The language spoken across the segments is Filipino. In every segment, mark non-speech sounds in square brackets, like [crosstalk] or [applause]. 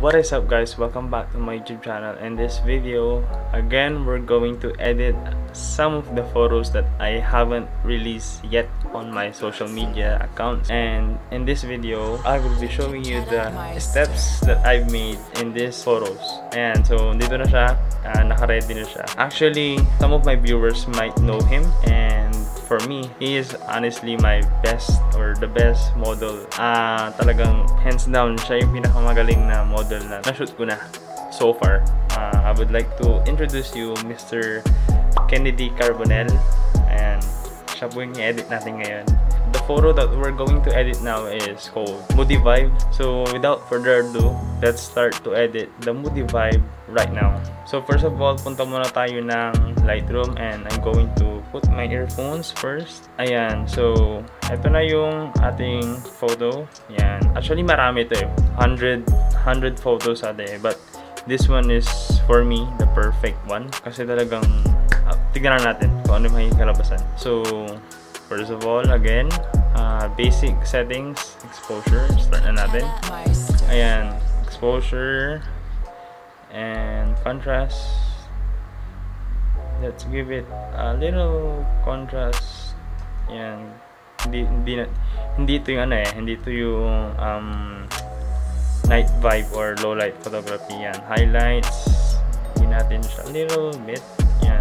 What is up guys? Welcome back to my YouTube channel. In this video, again, we're going to edit some of the photos that I haven't released yet on my social media accounts. And in this video, I will be showing you the steps that I've made in these photos. And so, dito na siya. Uh, na siya. Actually, some of my viewers might know him and for me, he is honestly my best or the best model. Ah, talagang hands down, siya yung pinakamagaling na model na na-shoot ko na so far. Uh, I would like to introduce you Mr. Kennedy Carbonell and siya po yung edit natin ngayon. The photo that we're going to edit now is called Moody Vibe. So without further ado, let's start to edit the Moody Vibe right now. So first of all, punta muna tayo ng Lightroom and I'm going to put my earphones first. Ayan, so ito na yung ating photo. Ayan, actually marami ito eh. 100, 100 photos ate eh. But this one is for me the perfect one kasi talagang uh, tignan natin kung ano may kalabasan. So first of all, again, uh, basic settings, exposure, start na natin. Ayan, exposure and contrast. Let's give it a little contrast. Yan hindi hindi na, hindi ito yung ano eh hindi ito yung um, night vibe or low light photography. Yan highlights. Hindi natin siya a little bit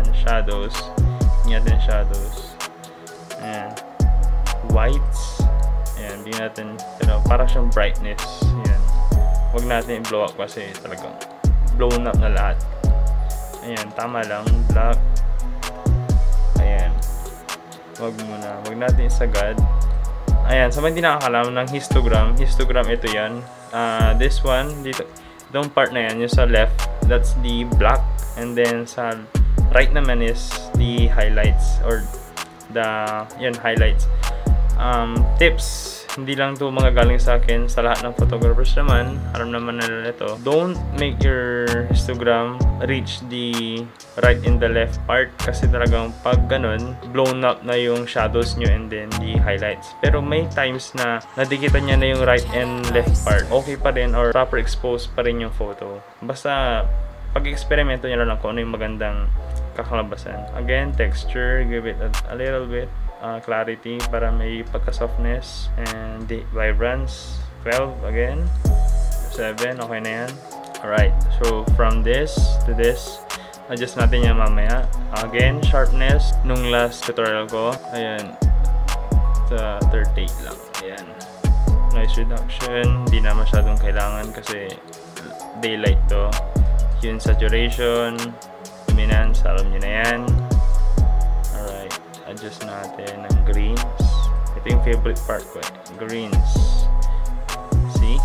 yan shadows. Hindi natin shadows. Yan whites. Yan hindi natin pero para siyang brightness. Yan wag natin i-blow up kasi talagang blown up na lahat. Ayan tama lang. Black. Ayan. Wag muna. Wag natin isagad. Ayan sa mga hindi nakakalam ng histogram histogram ito yan. Uh, this one dito itong part na yan yung sa left that's the black. And then sa right naman is the highlights or the yan highlights. Um, tips. Hindi lang to mga galing sa akin sa lahat ng photographers naman. Alam naman nila ito don't make your histogram reach the right and the left part kasi talagang pag ganun blown up na yung shadows nyo and then the highlights. Pero may times na nadikitan niya na yung right and left part. Okay pa rin or proper expose pa rin yung photo. Basta pag-experimento nyo lang kung ano yung magandang kakalabasan. Again texture give it a, a little bit uh, clarity para may pagka-softness and the vibrance. 12 again. 7 okay na yan. Alright so from this to this adjust natin yan mamaya. Again sharpness nung last tutorial ko. Ayan sa 38 lang. Ayan. Noise reduction hindi na masyadong kailangan kasi daylight to. Yun saturation luminance alam nyo na yan adjust natin ng greens. Ito yung favorite part ko eh. Greens. See?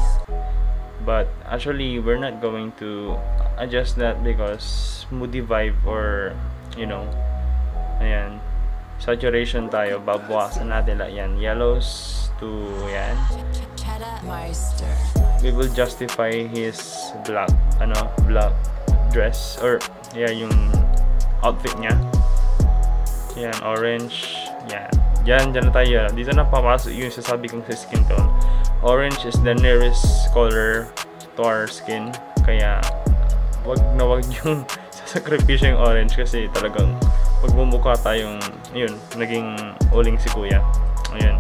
But actually, we're not going to adjust that because moody vibe or, you know, ayan, saturation tayo. Babawasan natin lang yan. Yellows to, yan. We will justify his black, ano, black dress or, yeah, yung outfit niya. Yan, orange. Yan. Yan, dyan na tayo. Dito na papasok yung sasabi kong sa skin tone. Orange is the nearest color to our skin. Kaya, wag na wag [laughs] yung sasakripisyo yung orange kasi talagang magmumukha tayong, yun, naging uling si kuya. Ayun.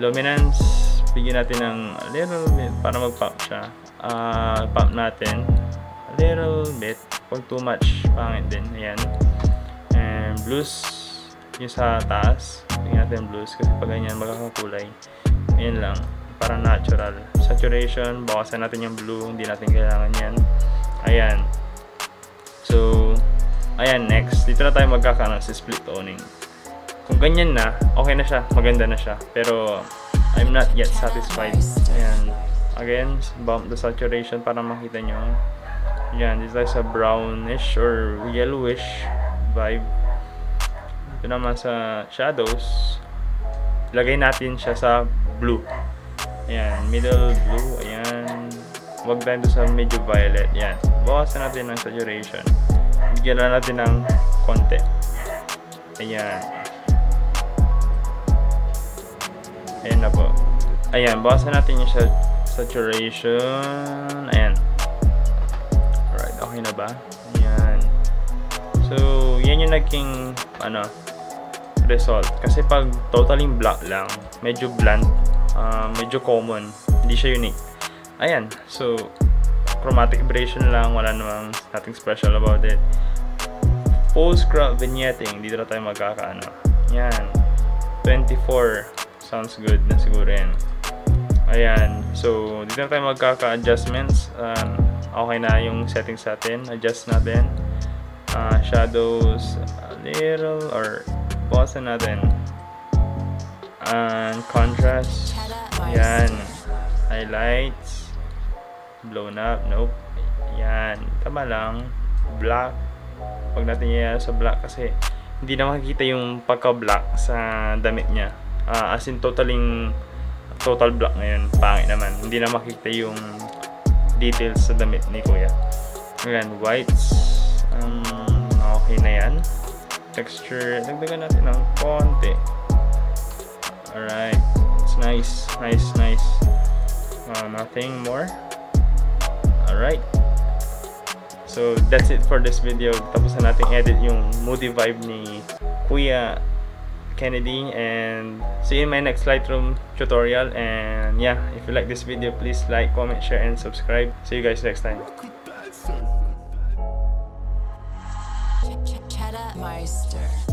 Luminance, bigyan natin ng a little bit para mag-pop siya. Uh, pop natin. A little bit. Huwag too much. Pangit din. Ayan. Blues yung sa taas tingnan natin blues kasi pag ganyan magkakakulay ayun lang para natural. Saturation bawasan natin yung blue hindi natin kailangan yan. Ayan. So ayan next. Dito na tayo magkakaroon sa split toning. Kung ganyan na okay na siya maganda na siya. Pero I'm not yet satisfied. Ayan. Again bump the saturation para makita nyo yan this is a brownish or yellowish vibe ito naman sa shadows, lagay natin siya sa blue. Ayan, middle blue. Ayan. Huwag tayo sa medyo violet. Ayan. Bawasan natin ng saturation. Bigyan na natin ng konti. Ayan. Ayan na po. Ayan, bawasan natin yung saturation. Ayan. Ba? Ayan. So, yan yung naging, ano, result. Kasi pag totally black lang, medyo bland, uh, medyo common, hindi siya unique. Ayan. So, chromatic aberration lang, wala namang nothing special about it. Post crop vignetting, dito na tayo magkakaano. Yan. 24 sounds good na siguro yan. Ayan. So, dito na tayo magkaka-adjustments. Um, okay na yung settings natin. Adjust natin. Uh, shadows a little or bawasan natin. And contrast. Ayan. Highlights blown up, nope. Yan, tama lang. Black. Pag natin yan sa black kasi hindi na makikita yung pagka-black sa damit niya. Uh, as in, totaling total black ngayon. Pangit naman. Hindi na makikita yung details sa damit ni Kuya. Ayan, whites. Um, okay na yan. Texture, dagdagan natin ng konti. Alright. It's nice. Nice, nice. Uh, nothing more. Alright. So, that's it for this video. Tapos na natin edit yung moody vibe ni Kuya Kennedy. And see you in my next Lightroom tutorial. And yeah, if you like this video, please like, comment, share, and subscribe. See you guys next time. Meister.